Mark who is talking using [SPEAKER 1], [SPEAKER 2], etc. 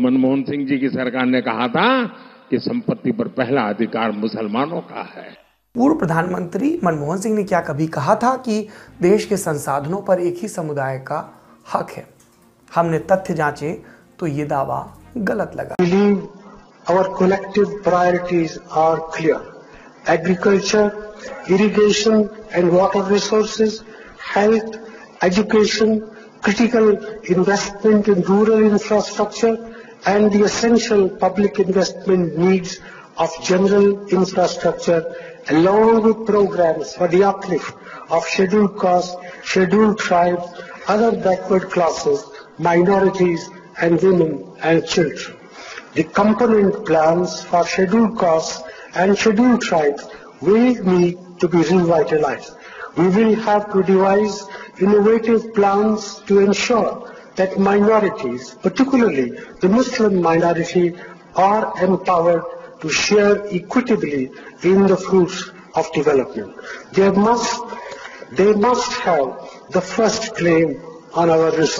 [SPEAKER 1] मनमोहन सिंह जी की सरकार ने कहा था कि संपत्ति पर पहला अधिकार मुसलमानों का है।
[SPEAKER 2] पूर्व प्रधानमंत्री मनमोहन सिंह ने क्या कभी कहा था कि देश के संसाधनों पर एक ही समुदाय का हक है? हमने तथ्य जांचे तो ये दावा गलत लगा।
[SPEAKER 3] Believe our collective priorities are clear agriculture irrigation and water resources health education critical investment in rural infrastructure and the essential public investment needs of general infrastructure along with programs for the uplift of scheduled castes, scheduled tribes, other backward classes, minorities and women and children. The component plans for scheduled castes and scheduled tribes will need to be revitalized. We will have to devise innovative plans to ensure that minorities, particularly the Muslim minority, are empowered to share equitably in the fruits of development. They must, they must have the first claim on our resources.